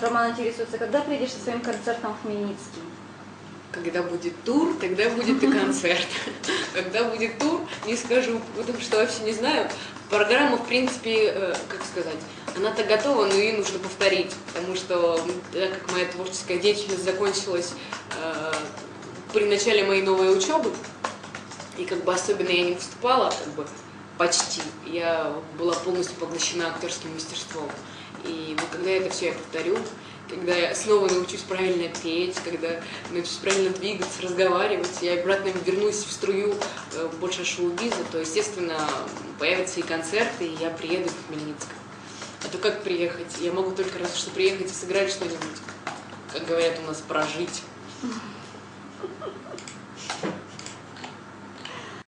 Роман интересуется, когда приедешь со своим концертом в Хмельницкий? Когда будет тур, тогда будет и концерт. Когда будет тур, не скажу, потому что вообще не знаю. Программа, в принципе, э, как сказать, она-то готова, но ее нужно повторить, потому что, так как моя творческая деятельность закончилась э, при начале моей новой учебы, и как бы особенно я не выступала, как бы почти, я была полностью поглощена актерским мастерством. Когда это все я повторю, когда я снова научусь правильно петь, когда научусь правильно двигаться, разговаривать, я обратно вернусь в струю э, больше шоу-биза, то, естественно, появятся и концерты, и я приеду в Хмельницк. А то как приехать? Я могу только раз что приехать и сыграть что-нибудь. Как говорят у нас, прожить.